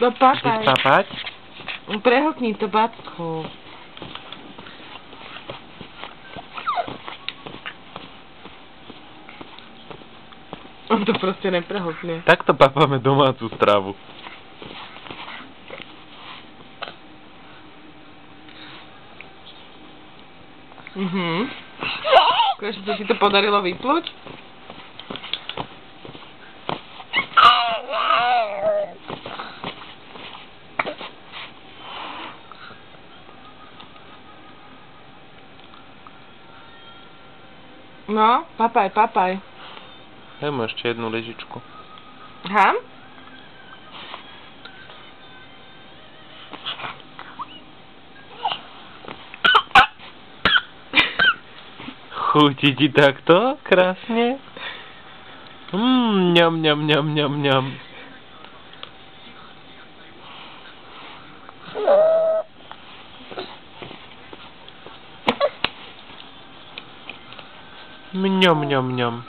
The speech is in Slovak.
No papaj. papať? Prehltni to, babku. On to proste neprehltne. Takto papáme domácu stravu. Mhm. Konečne sa ti to podarilo vypluť? No, papaj, papaj. Daj mu ešte jednu lyžičku. Ham? Chutí ti takto? Krásne? Mmm, ňam, ňam, ňam, ňam, ňam. Мням-ням-ням.